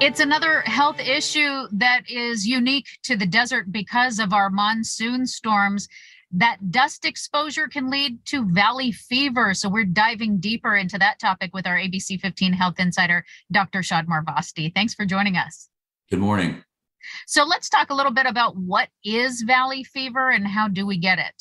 It's another health issue that is unique to the desert because of our monsoon storms. That dust exposure can lead to valley fever. So, we're diving deeper into that topic with our ABC 15 Health Insider, Dr. Shad Marvasti. Thanks for joining us. Good morning. So, let's talk a little bit about what is valley fever and how do we get it?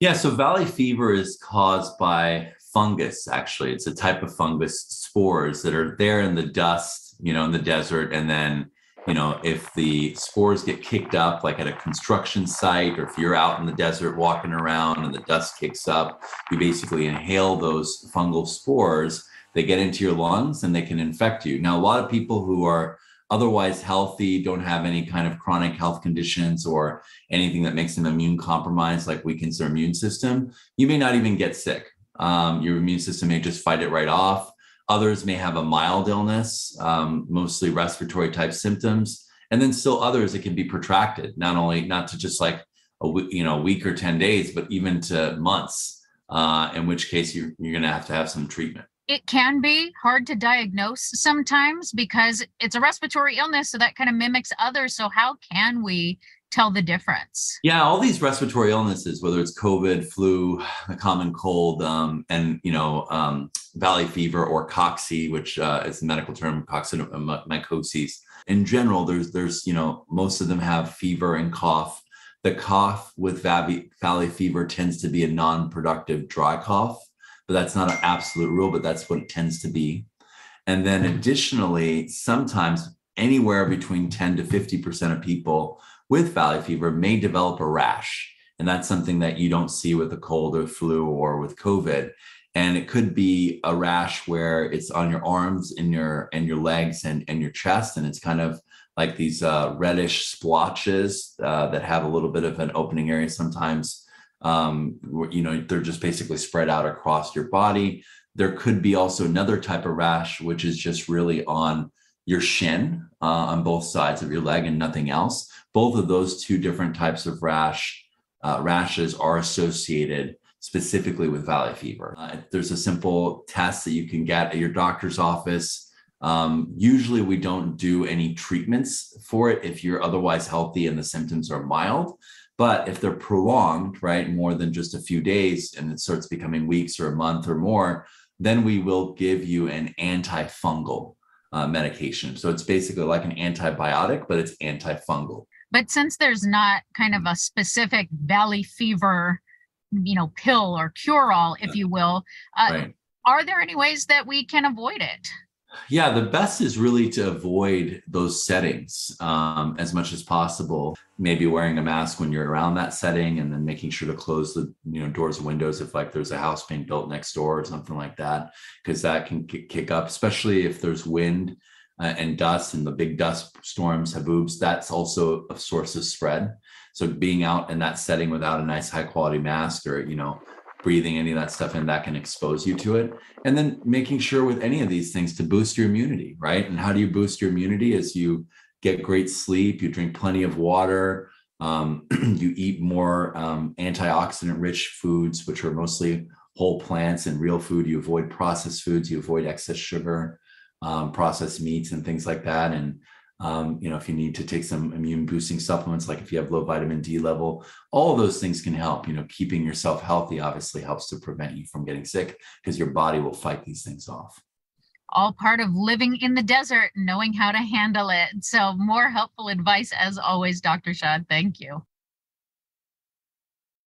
Yeah, so valley fever is caused by fungus, actually. It's a type of fungus spores that are there in the dust you know, in the desert. And then, you know, if the spores get kicked up, like at a construction site, or if you're out in the desert walking around and the dust kicks up, you basically inhale those fungal spores. They get into your lungs and they can infect you. Now, a lot of people who are otherwise healthy, don't have any kind of chronic health conditions or anything that makes them immune compromised, like weakens their immune system, you may not even get sick. Um, your immune system may just fight it right off. Others may have a mild illness, um, mostly respiratory type symptoms, and then still others it can be protracted. Not only not to just like a you know week or ten days, but even to months. Uh, in which case you're you're going to have to have some treatment. It can be hard to diagnose sometimes because it's a respiratory illness, so that kind of mimics others. So how can we tell the difference? Yeah, all these respiratory illnesses, whether it's COVID, flu, the common cold, um, and you know, um, valley fever or cocci, which uh, is the medical term, coccidioidomycosis. In general, there's there's you know most of them have fever and cough. The cough with valley, valley fever tends to be a non-productive dry cough, but that's not an absolute rule, but that's what it tends to be. And then additionally, sometimes anywhere between 10 to 50% of people with valley fever may develop a rash. And that's something that you don't see with a cold or flu or with COVID. And it could be a rash where it's on your arms and your and your legs and, and your chest. And it's kind of like these uh, reddish splotches uh, that have a little bit of an opening area sometimes. Um, you know, they're just basically spread out across your body. There could be also another type of rash, which is just really on your shin uh, on both sides of your leg and nothing else. Both of those two different types of rash uh, rashes are associated specifically with valley fever. Uh, there's a simple test that you can get at your doctor's office. Um, usually, we don't do any treatments for it if you're otherwise healthy and the symptoms are mild. But if they're prolonged, right, more than just a few days and it starts becoming weeks or a month or more, then we will give you an antifungal uh, medication. So it's basically like an antibiotic, but it's antifungal. But since there's not kind of a specific valley fever, you know, pill or cure all, if you will, uh, right. are there any ways that we can avoid it? Yeah, the best is really to avoid those settings um, as much as possible. Maybe wearing a mask when you're around that setting, and then making sure to close the you know doors and windows if like there's a house being built next door or something like that, because that can kick up, especially if there's wind uh, and dust and the big dust storms, haboobs. That's also a source of spread. So being out in that setting without a nice high quality mask or you know breathing any of that stuff in that can expose you to it and then making sure with any of these things to boost your immunity right and how do you boost your immunity as you get great sleep you drink plenty of water um, you eat more um, antioxidant rich foods which are mostly whole plants and real food you avoid processed foods you avoid excess sugar um, processed meats and things like that and um, you know, if you need to take some immune boosting supplements, like if you have low vitamin D level, all those things can help. You know, keeping yourself healthy obviously helps to prevent you from getting sick because your body will fight these things off. All part of living in the desert, knowing how to handle it. So, more helpful advice as always, Dr. Shad. Thank you.